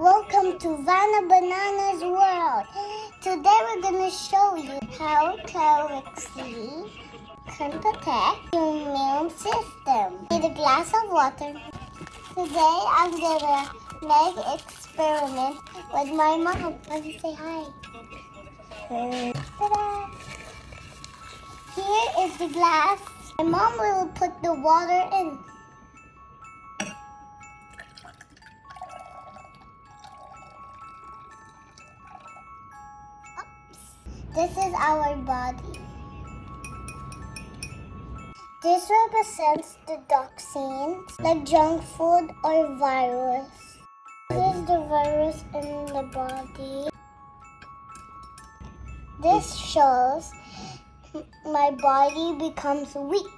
Welcome to Vanna Banana's world. Today we're going to show you how Calvit-C can protect your immune system. Need a glass of water. Today I'm going to make experiment with my mom. Let me say hi. Ta-da! Here is the glass. My mom will put the water in. This is our body. This represents the toxins like junk food or virus. This is the virus in the body. This shows my body becomes weak.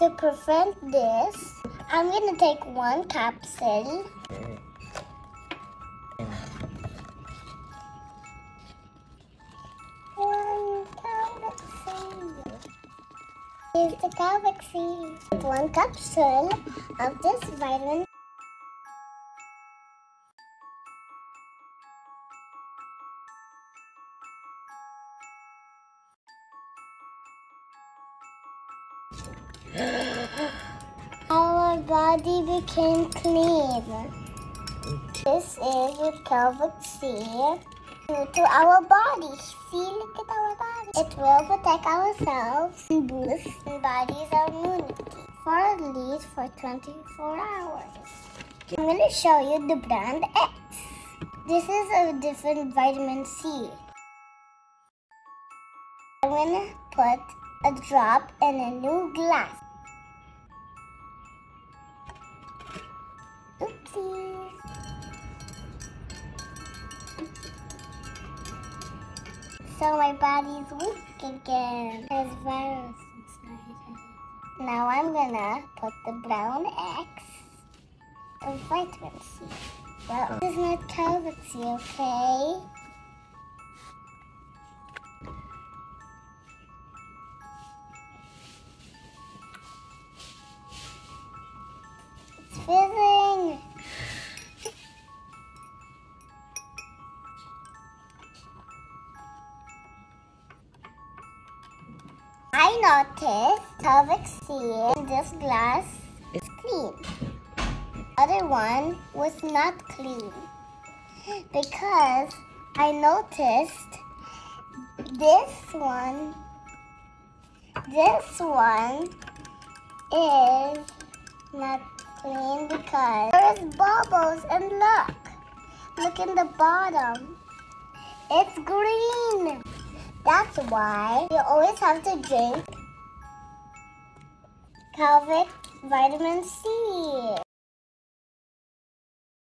To prevent this, I'm gonna take one capsule. Here's the vaccine. One capsule of this vitamin. Our body became clean. This is a Calvit-C to our bodies. See, look at our body. It will protect ourselves and boost body's immunity for at least for 24 hours. I'm going to show you the brand X. This is a different vitamin C. I'm going to put a drop in a new glass. So my body's weak again. There's virus inside it. Now I'm gonna put the brown X of vitamin C. Well, uh. this is not Calvit-C, okay? It's fizzing. I noticed Calvit-C in this glass is clean. Other one was not clean because I noticed this one, this one is not clean because there is bubbles and look, look in the bottom. It's green. That's why you always have to drink Calvic vitamin C.